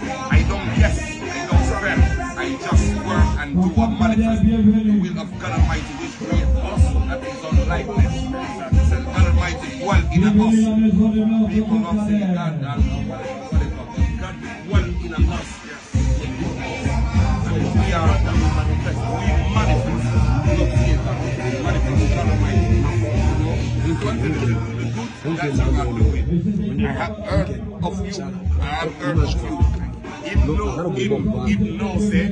I don't guess, I don't spend. I just work and do a manifest the will of God Almighty which creates us that is on likeness. So God Almighty dwell in us. People not say God, God. God dwell in us. And we are we manifest. We manifest. Not. We manifest God Almighty. We continue to do the good. That's what I'm doing. I have heard of you. I have heard of you. Him know, him, him know say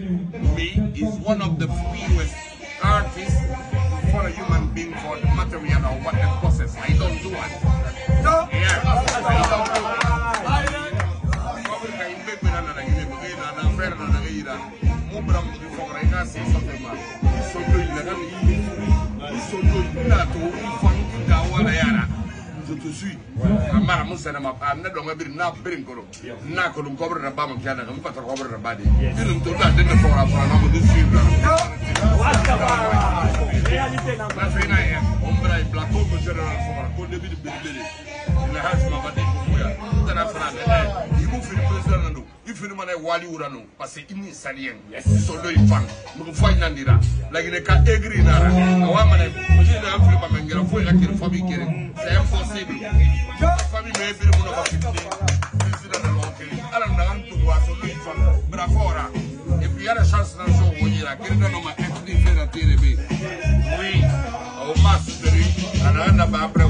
me is one of the fewest artists for a human being for the material or what the process. I don't do it. No. Yeah, I don't do it. Kobri ka imbe bina na je te suis amma musana ma amna donga bir na birin koro na ko dum kobar da ba mun kana mun fata kobar da ba de irin to da dinna fara fara na mu suis bra. Wasta ba. Réalité na ba fina ya ombra bla ko ko general fara ko de bir bir bir ila has ma ba de ko ya tana fara da ibu fil president ndo ifini mana ye wali wura no. Parce que ini saniyɛn sodo i fan mugu fɔ i nandira lagine ka egri nara awa mana kiri fɔ mi kiri c'est impossible fɔ mi mɛ biri mun na kɔfɛ bilen bisi na lɔn kiri ala nana n tugu a sɔrɔ in fana bɛna fɔ o la et puis yala chance na sɔn o yira kiri na nɔ ma être fɛn na te bɛ oui au mas de a nana na ba après